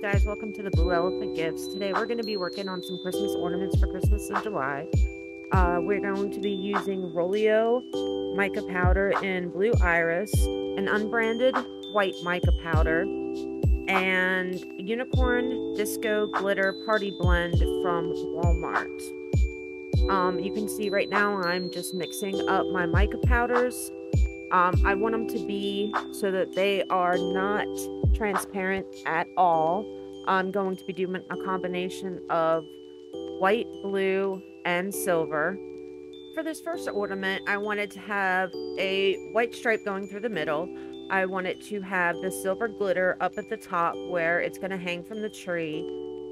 guys, welcome to the Blue Elephant Gifts. Today we're going to be working on some Christmas ornaments for Christmas in July. Uh, we're going to be using Rolio mica powder in Blue Iris, an unbranded white mica powder, and Unicorn Disco Glitter Party Blend from Walmart. Um, you can see right now I'm just mixing up my mica powders. Um, I want them to be so that they are not transparent at all. I'm going to be doing a combination of white, blue, and silver. For this first ornament, I wanted to have a white stripe going through the middle. I wanted to have the silver glitter up at the top where it's going to hang from the tree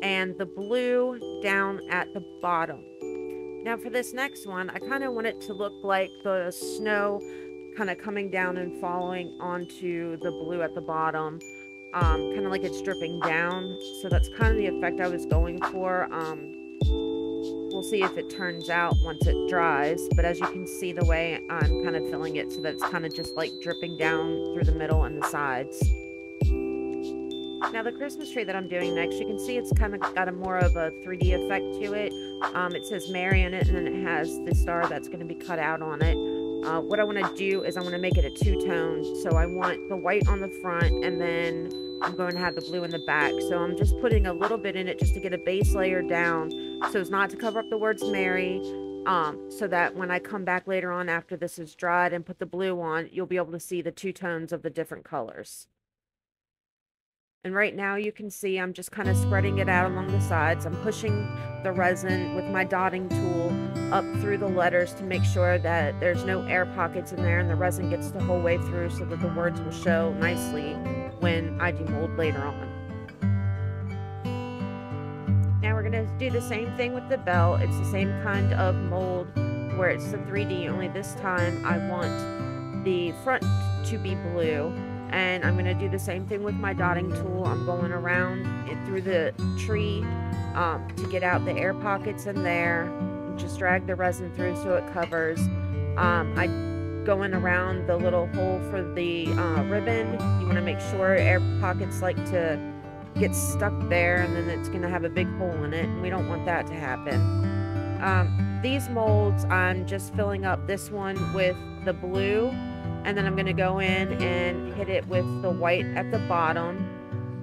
and the blue down at the bottom. Now for this next one, I kind of want it to look like the snow kind of coming down and falling onto the blue at the bottom um, kind of like it's dripping down. So that's kind of the effect I was going for. Um, we'll see if it turns out once it dries. But as you can see the way I'm kind of filling it so that it's kind of just like dripping down through the middle and the sides. Now the Christmas tree that I'm doing next, you can see it's kind of got a more of a 3D effect to it. Um, it says Mary in it and then it has the star that's going to be cut out on it. Uh, what I want to do is I want to make it a two-tone. So I want the white on the front and then I'm going to have the blue in the back. So I'm just putting a little bit in it just to get a base layer down so as not to cover up the words Mary. Um, so that when I come back later on after this is dried and put the blue on, you'll be able to see the two tones of the different colors. And right now you can see I'm just kind of spreading it out along the sides. I'm pushing the resin with my dotting tool up through the letters to make sure that there's no air pockets in there and the resin gets the whole way through so that the words will show nicely when I demold later on. Now we're going to do the same thing with the bell. It's the same kind of mold where it's the 3D, only this time I want the front to be blue and I'm going to do the same thing with my dotting tool. I'm going around it through the tree um, to get out the air pockets in there. Just drag the resin through so it covers. Um, I going around the little hole for the uh, ribbon. You want to make sure air pockets like to get stuck there and then it's going to have a big hole in it and we don't want that to happen. Um, these molds, I'm just filling up this one with the blue and then I'm to go in and hit it with the white at the bottom.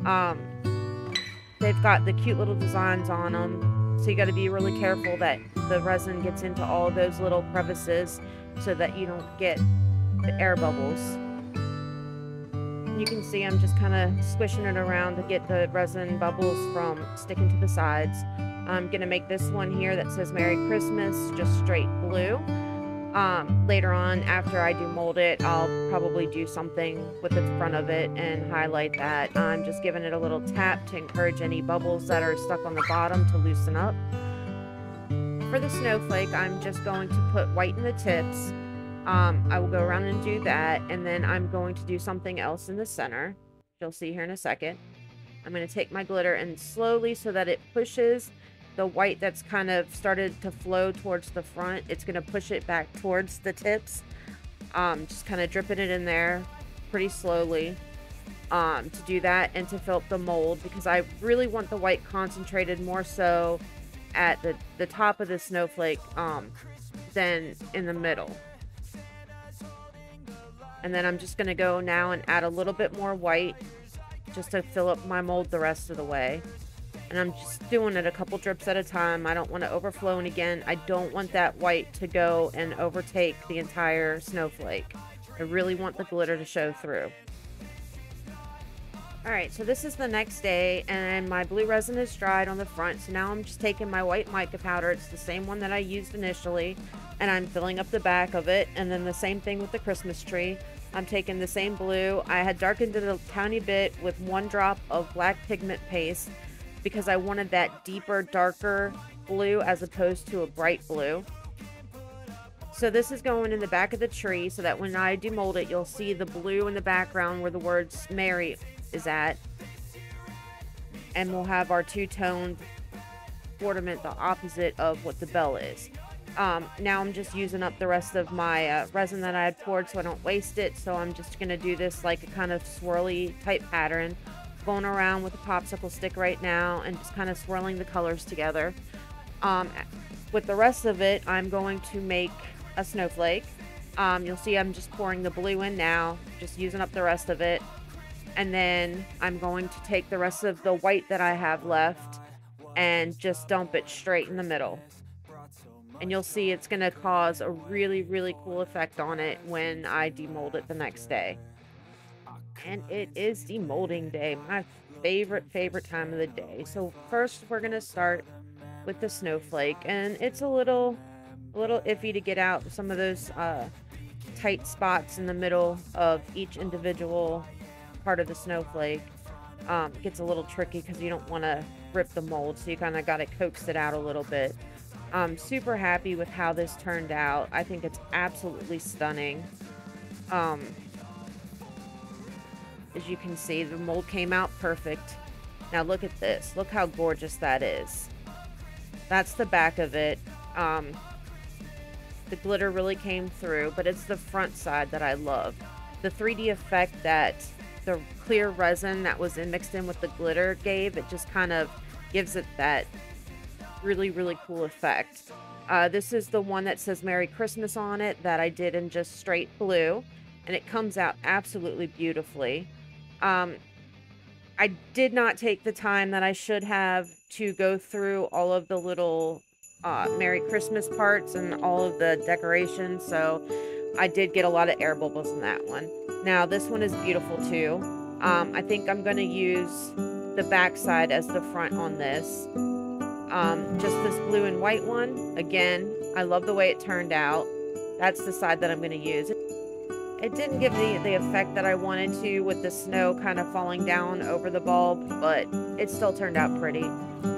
Um, they've got the cute little designs on them, so you got to be really careful that the resin gets into all those little crevices so that you don't get the air bubbles. You can see I'm just kind of squishing it around to get the resin bubbles from sticking to the sides. I'm to make this one here that says Merry Christmas just straight blue. Um, later on, after I do mold it, I'll probably do something with the front of it and highlight that. I'm just giving it a little tap to encourage any bubbles that are stuck on the bottom to loosen up. For the snowflake, I'm just going to put white in the tips. Um, I will go around and do that, and then I'm going to do something else in the center. You'll see here in a second. I'm going to take my glitter and slowly so that it pushes the white that's kind of started to flow towards the front, it's going to push it back towards the tips. Um, just kind of dripping it in there pretty slowly um, to do that and to fill up the mold because I really want the white concentrated more so at the, the top of the snowflake um, than in the middle. And then I'm just going to go now and add a little bit more white just to fill up my mold the rest of the way and I'm just doing it a couple drips at a time. I don't want to overflow and again, I don't want that white to go and overtake the entire snowflake. I really want the glitter to show through. Alright, so this is the next day and my blue resin is dried on the front. So now I'm just taking my white mica powder. It's the same one that I used initially and I'm filling up the back of it. And then the same thing with the Christmas tree. I'm taking the same blue. I had darkened it a tiny bit with one drop of black pigment paste because I wanted that deeper, darker blue as opposed to a bright blue. So this is going in the back of the tree so that when I demold it, you'll see the blue in the background where the words Mary is at. And we'll have our two-toned ornament the opposite of what the bell is. Um, now I'm just using up the rest of my uh, resin that I had poured so I don't waste it. So I'm just going to do this like a kind of swirly type pattern going around with a popsicle stick right now and just kind of swirling the colors together. Um, with the rest of it, I'm going to make a snowflake. Um, you'll see I'm just pouring the blue in now, just using up the rest of it. And then I'm going to take the rest of the white that I have left and just dump it straight in the middle. And you'll see it's going to cause a really, really cool effect on it when I demold it the next day. And it is demolding day, my favorite, favorite time of the day. So first we're to start with the snowflake. And it's a little, a little iffy to get out some of those uh, tight spots in the middle of each individual part of the snowflake. Um, it gets a little tricky because you don't want to rip the mold, so you kind of got to coax it out a little bit. I'm super happy with how this turned out. I think it's absolutely stunning. Um, as you can see, the mold came out perfect. Now look at this. Look how gorgeous that is. That's the back of it. Um, the glitter really came through, but it's the front side that I love. The 3D effect that the clear resin that was in, mixed in with the glitter gave, it just kind of gives it that really, really cool effect. Uh, this is the one that says Merry Christmas on it that I did in just straight blue, and it comes out absolutely beautifully. Um, I did not take the time that I should have to go through all of the little uh, Merry Christmas parts and all of the decorations, so I did get a lot of air bubbles in that one. Now, this one is beautiful too. Um, I think I'm going to use the back side as the front on this. Um, just this blue and white one. Again, I love the way it turned out. That's the side that I'm going to use. It didn't give the, the effect that I wanted to with the snow kind of falling down over the bulb, but it still turned out pretty.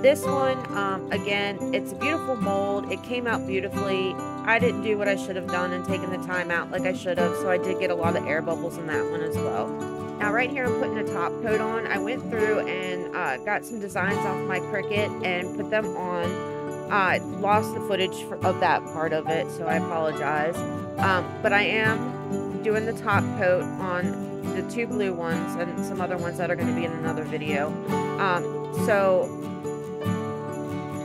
This one, um, again, it's a beautiful mold. It came out beautifully. I didn't do what I should have done and taken the time out like I should have, so I did get a lot of air bubbles in that one as well. Now right here I'm putting a top coat on. I went through and uh, got some designs off my Cricut and put them on. I uh, lost the footage for, of that part of it, so I apologize. Um, but I am doing the top coat on the two blue ones and some other ones that are going to be in another video. Um, so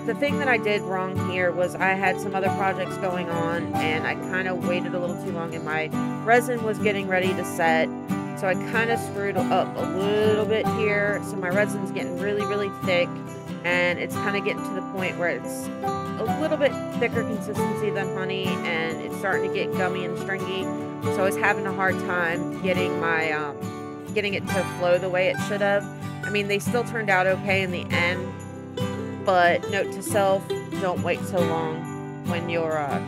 the thing that I did wrong here was I had some other projects going on and I kind of waited a little too long and my resin was getting ready to set. So I kind of screwed up a little bit here. So my resin's getting really, really thick and it's kind of getting to the point where it's a little bit thicker consistency than honey and it's starting to get gummy and stringy. So I was having a hard time getting my um, getting it to flow the way it should have. I mean, they still turned out okay in the end, but note to self: don't wait so long when you're uh,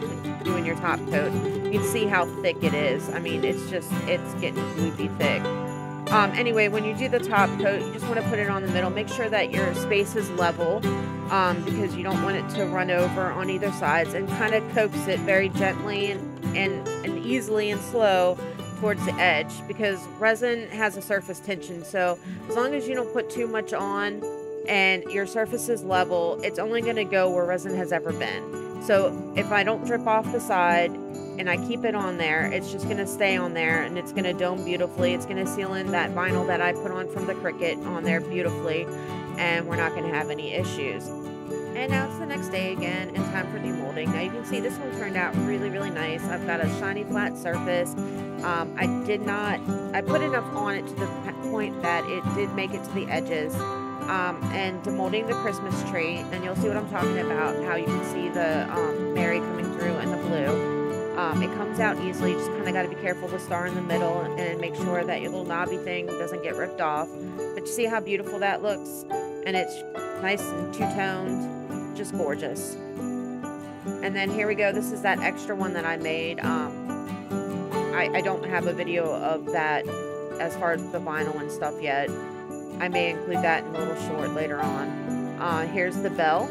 doing your top coat. You can see how thick it is. I mean, it's just it's getting gloopy thick. Um, anyway, when you do the top coat, you just want to put it on the middle. Make sure that your space is level um, because you don't want it to run over on either sides and kind of coax it very gently and, and, and easily and slow towards the edge because resin has a surface tension. So as long as you don't put too much on and your surface is level, it's only going to go where resin has ever been. So if I don't drip off the side and I keep it on there, it's just going to stay on there and it's going to dome beautifully. It's going to seal in that vinyl that I put on from the Cricut on there beautifully and we're not going to have any issues. And now it's the next day again and time for demolding. Now you can see this one turned out really, really nice. I've got a shiny flat surface. Um, I did not, I put enough on it to the point that it did make it to the edges um, and demolding the Christmas tree. And you'll see what I'm talking about, how you can see the um, Mary coming through and the blue. Um, it comes out easily. You just kind of got to be careful the star in the middle and make sure that your little knobby thing doesn't get ripped off. But you see how beautiful that looks? And it's nice and two-toned, just gorgeous. And then here we go. This is that extra one that I made. Um, I, I don't have a video of that as far as the vinyl and stuff yet. I may include that in a little short later on. Uh, here's the bell.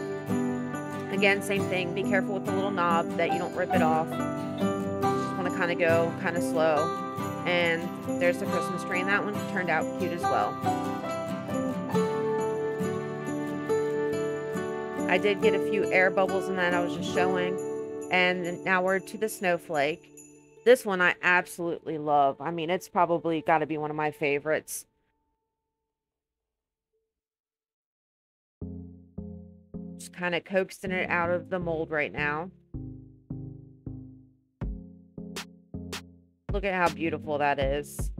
Again, same thing. Be careful with the little knob that you don't rip it off. Just want to kind of go kind of slow. And there's the Christmas tree, and that one turned out cute as well. I did get a few air bubbles in that I was just showing. And now we're to the snowflake. This one I absolutely love. I mean, it's probably got to be one of my favorites. Kind of coaxing it out of the mold right now. Look at how beautiful that is.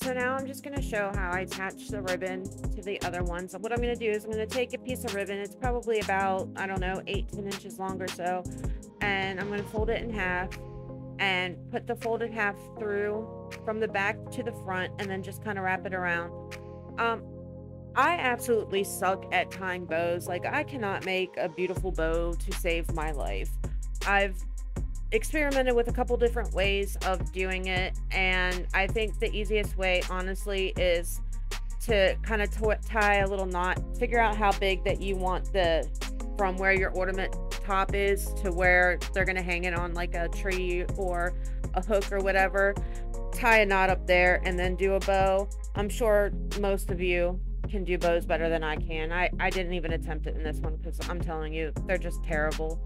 So now I'm just going to show how I attach the ribbon to the other ones. What I'm going to do is I'm going to take a piece of ribbon. It's probably about, I don't know, 8 10 inches long or so. And I'm going to fold it in half and put the folded half through from the back to the front and then just kind of wrap it around. Um, I absolutely suck at tying bows. Like, I cannot make a beautiful bow to save my life. I've experimented with a couple different ways of doing it, and I think the easiest way, honestly, is to kind of tie a little knot, figure out how big that you want the from where your ornament top is to where they're going to hang it on like a tree or a hook or whatever. Tie a knot up there and then do a bow. I'm sure most of you can do bows better than I can. I, I didn't even attempt it in this one because I'm telling you, they're just terrible.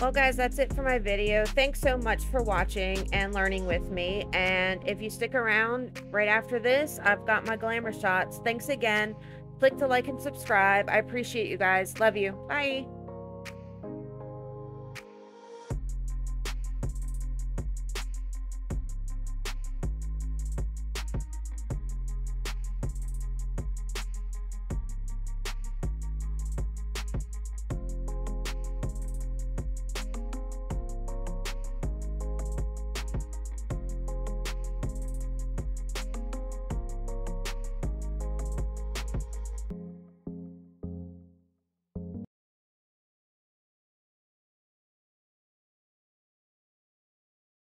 Well, guys, that's it for my video. Thanks so much for watching and learning with me. And if you stick around right after this, I've got my glamour shots. Thanks again. Click the like and subscribe. I appreciate you guys. Love you. Bye.